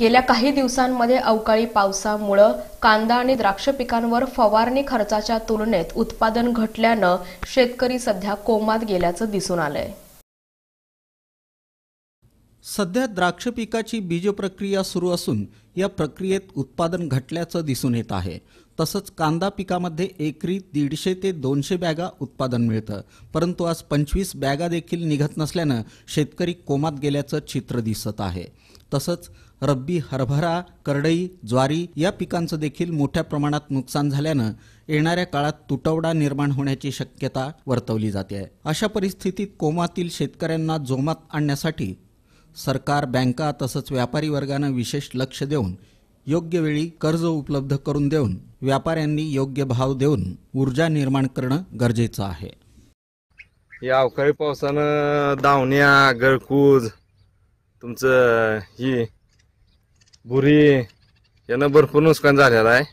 गेल्या काही दिवसांमध्ये अवकाळी पावसामुळं कांदा आणि द्राक्ष पिकांवर फवारणी खर्चाच्या तुलनेत उत्पादन घटल्यानं शेतकरी सध्या कोमात गेल्याचं दिसून आलंय. सध्या द्राक्ष पिकाची बीज प्रक्रिया सुरू असून या प्रक्रियेत उत्पादन घटल्याचं दिसून येत आहे. तसंच कांदा पिकामध्ये एकरी दीडशे ते दोनशे बॅगा उत्पादन मिळतं. परंतु आज पंचवीस बॅगा देखील निघत नसल्यानं शेतकरी कोमात गेल्याचं चित्र दिसत आहे. तसंच रब्बी हरभरा करडई ज्वारी या पिकांचं देखील मोठ्या प्रमाणात नुकसान झाल्यानं येणाऱ्या काळात तुटवडा निर्माण होण्याची शक्यता वर्तवली जाते. आहे अशा परिस्थितीत कोमातील शेतकऱ्यांना जोमात आणण्यासाठी सरकार बँका तसंच व्यापारी वर्गानं विशेष लक्ष देऊन योग्य वेळी कर्ज उपलब्ध करून देऊन व्यापाऱ्यांनी योग्य भाव देऊन ऊर्जा निर्माण करणं गरजेचं आहे. या अवकाळी पावसानं दावण्या गळकूज तुमचं ही बुरी. यानं भरपूर नुकसान झालेलं आहे.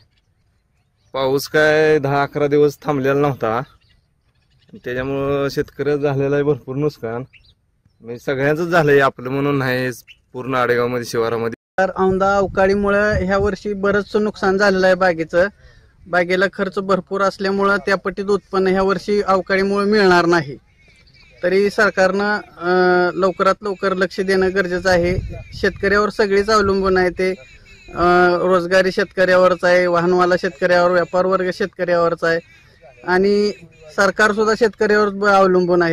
पाऊस काय दहा अकरा दिवस थांबलेला नव्हता. त्याच्यामुळं शेतकऱ्याचं झालेलं आहे भरपूर नुकसान. म्हणजे सगळ्यांचंच झालंय आपलं म्हणून नाही पूर्ण आडेगावमध्ये शिवारामध्ये. तर औंदा अवकाळीमुळं ह्या वर्षी बरंचसं नुकसान झालेलं आहे बागेचं. बागेला खर्च भरपूर असल्यामुळं त्या पटीत उत्पन्न ह्या वर्षी अवकाळीमुळे मिळणार नाही. तरी सरकारनं अं, लवकरात लवकर लक्ष देणं गरजेचं आहे. शेतकऱ्यावर सगळीच अवलंबून आहे ते. अं, रोजगारी शेतकऱ्यावरच आहे वाहनवाला शेतकऱ्यावर व्यापार वर्ग शेतकऱ्यावरच आहे. आणि सरकार सुद्धा शेतकऱ्यावर ब- अवलंबून आहे.